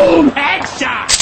Boom! Headshot!